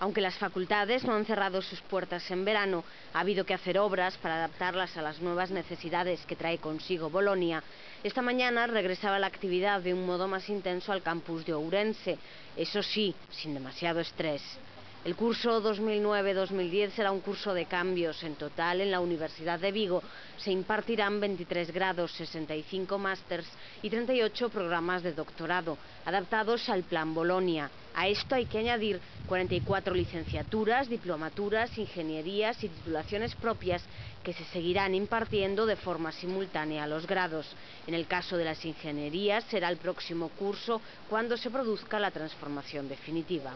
Aunque las facultades no han cerrado sus puertas en verano, ha habido que hacer obras para adaptarlas a las nuevas necesidades que trae consigo Bolonia. Esta mañana regresaba la actividad de un modo más intenso al campus de Ourense, eso sí, sin demasiado estrés. El curso 2009-2010 será un curso de cambios. En total, en la Universidad de Vigo se impartirán 23 grados, 65 másters y 38 programas de doctorado, adaptados al Plan Bolonia. A esto hay que añadir 44 licenciaturas, diplomaturas, ingenierías y titulaciones propias que se seguirán impartiendo de forma simultánea a los grados. En el caso de las ingenierías será el próximo curso cuando se produzca la transformación definitiva.